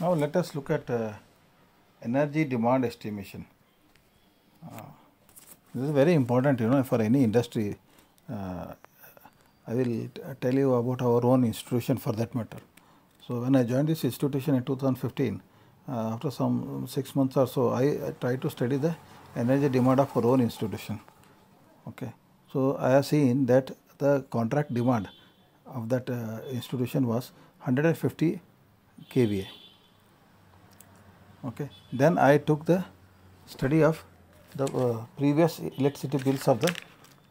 Now let us look at uh, energy demand estimation. Uh, this is very important, you know, for any industry. Uh, I will tell you about our own institution for that matter. So when I joined this institution in 2015, uh, after some six months or so, I, I tried to study the energy demand of our own institution. Okay. So I have seen that the contract demand of that uh, institution was 150 kVA. Okay. Then I took the study of the uh, previous electricity bills of the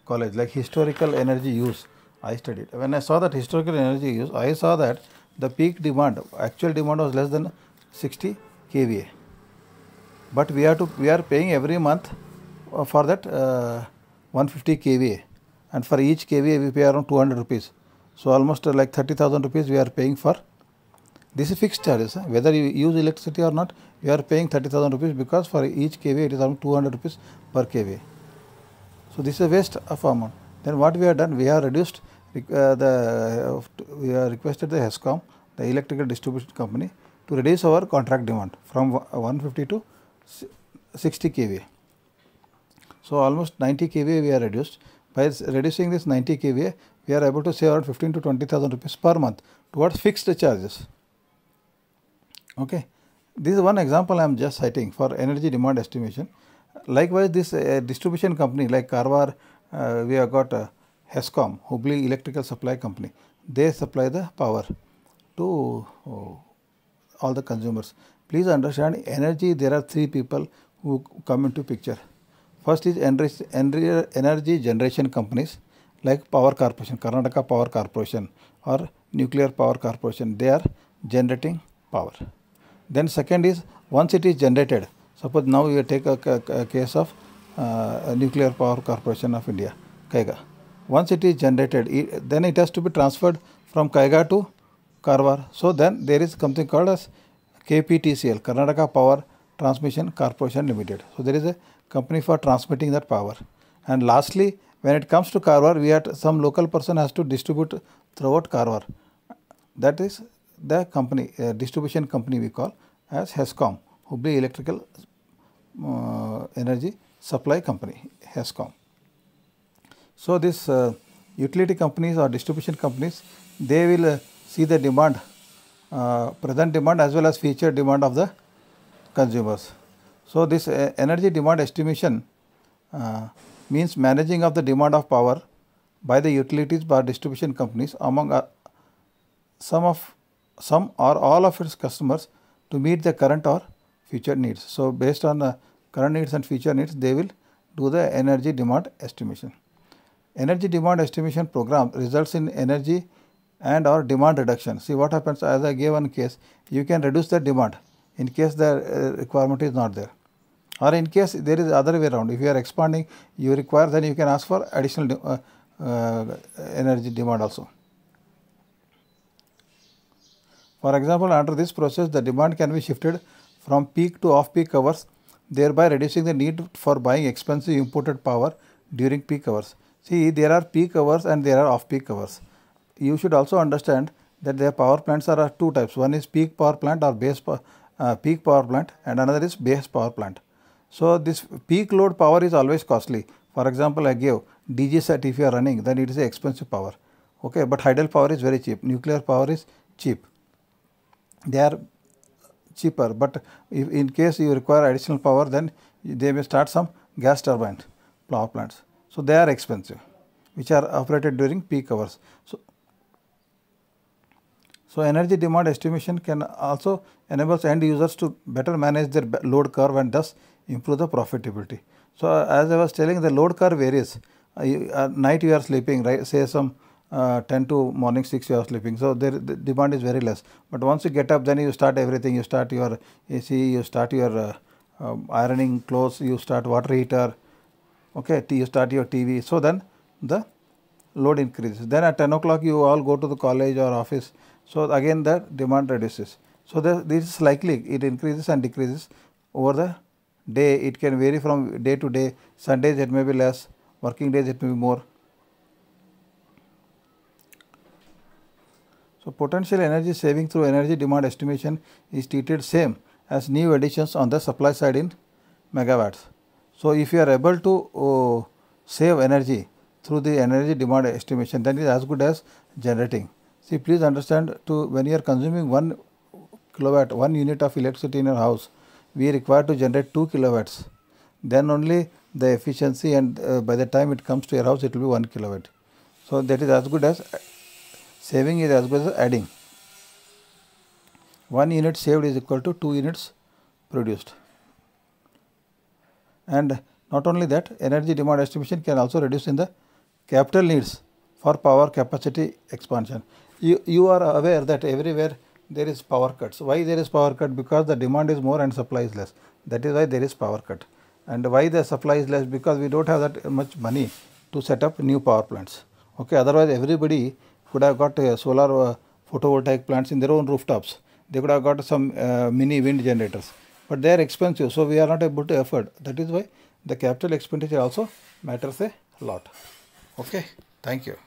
college, like historical energy use. I studied. When I saw that historical energy use, I saw that the peak demand, actual demand was less than 60 kVA. But we are to we are paying every month uh, for that uh, 150 kVA, and for each kVA we pay around 200 rupees. So almost uh, like 30,000 rupees we are paying for this is fixed charges. huh? Whether you use electricity or not, you are paying 30,000 rupees because for each kVA it is around 200 rupees per kVA. So this is a waste of amount. Then what we have done, we have reduced uh, the uh, we have requested the HESCOM, the electrical distribution company, to reduce our contract demand from 150 to 60 kVA. So almost 90 kVA we are reduced. By reducing this 90 kVA, we are able to save around 15 to 20,000 rupees per month towards fixed charges. Okay. This is one example I am just citing for energy demand estimation. Likewise, this uh, distribution company like Karwar, uh, we have got uh, HESCOM, Hubli Electrical Supply Company. They supply the power to oh, all the consumers. Please understand, energy, there are three people who come into picture. First is energy generation companies like Power Corporation, Karnataka Power Corporation or Nuclear Power Corporation. They are generating power. Then second is once it is generated, suppose now you take a, ca- ca- case of uh, Nuclear Power Corporation of India, Kaiga. Once it is generated, it, then it has to be transferred from Kaiga to Karwar. So then there is something called as KPTCL, Karnataka Power Transmission Corporation Limited. So there is a company for transmitting that power. And lastly, when it comes to Karwar, we had some local person has to distribute throughout Karwar. That is the company, uh, distribution company we call as HESCOM, Hubli Electrical uh, Energy Supply Company, HESCOM. So this uh, utility companies or distribution companies, they will uh, see the demand, uh, present demand as well as future demand of the consumers. So this uh, energy demand estimation means managing of the demand of power by the utilities by distribution companies among some of some or all of its customers to meet the current or future needs. So based on the current needs and future needs, they will do the energy demand estimation. Energy demand estimation program results in energy and or demand reduction. See what happens as I gave one case, you can reduce the demand in case the uh, requirement is not there. Or in case there is other way around, if you are expanding, you require, then you can ask for additional de- uh, uh, energy demand also. For example, under this process, the demand can be shifted from peak to off peak hours, thereby reducing the need for buying expensive imported power during peak hours. See, there are peak hours and there are off peak hours. You should also understand that their power plants are two types. One is peak power plant or base uh, peak power plant, and another is base power plant. So, this peak load power is always costly. For example, I gave DG set if you are running, then it is expensive power. Okay, but hydel power is very cheap. Nuclear power is cheap they are cheaper but if in case you require additional power then they may start some gas turbine power plants. So they are expensive which are operated during peak hours. So so energy demand estimation can also enables end users to better manage their load curve and thus improve the profitability. So as i was telling the load curve varies. Uh, you, uh, night you are sleeping right? Say some uh, 10 to morning 6 you are sleeping. So there the demand is very less. But once you get up then you start everything. You start your ac you start your uh, um, ironing clothes you start water heater okay you start your tv so then the load increases. Then at 10 o'clock you all go to the college or office. So again the demand reduces. So the, this is likely. It increases and decreases over the day. It can vary from day to day. Sundays it may be less. Working days it may be more So, potential energy saving through energy demand estimation is treated same as new additions on the supply side in megawatts. So, if you are able to uh, save energy through the energy demand estimation then it is as good as generating. See please understand to when you are consuming 1 kilowatt 1 unit of electricity in your house we require to generate 2 kilowatts then only the efficiency and uh, by the time it comes to your house it will be 1 kilowatt. So, that is as good as saving is as good as adding. 1 unit saved is equal to 2 units produced. And not only that energy demand estimation can also reduce in the capital needs for power capacity expansion. You, you are aware that everywhere there is power cuts. Why there is power cut? Because the demand is more and supply is less. That is why there is power cut. And why the supply is less? Because we don't have that much money to set up new power plants. Okay, otherwise everybody could have got uh, solar uh, photovoltaic plants in their own rooftops. They could have got some uh, mini wind generators, but they are expensive, so we are not able to afford. That is why the capital expenditure also matters a lot. Okay, thank you.